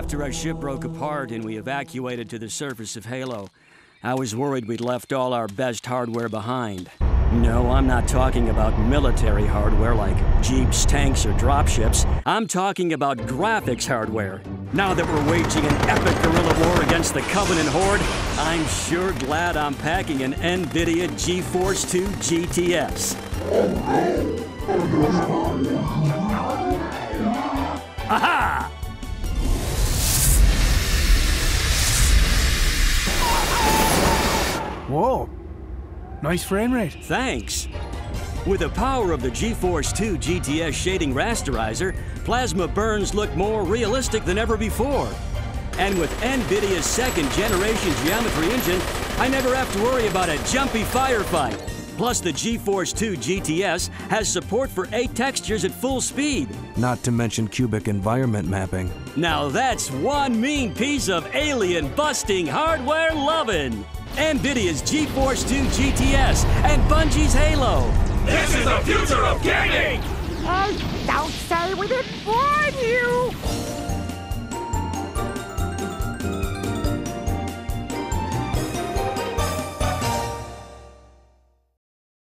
After our ship broke apart and we evacuated to the surface of Halo, I was worried we'd left all our best hardware behind. No, I'm not talking about military hardware like jeeps, tanks, or dropships. I'm talking about graphics hardware. Now that we're waging an epic guerrilla war against the Covenant Horde, I'm sure glad I'm packing an NVIDIA GeForce 2 GTS. Whoa. Nice frame rate. Thanks. With the power of the GeForce 2 GTS shading rasterizer, plasma burns look more realistic than ever before. And with NVIDIA's second generation geometry engine, I never have to worry about a jumpy firefight. Plus, the GeForce 2 GTS has support for eight textures at full speed. Not to mention cubic environment mapping. Now that's one mean piece of alien busting hardware loving. NVIDIA's GeForce 2 GTS and Bungie's Halo. This is the future of gaming! Hey, don't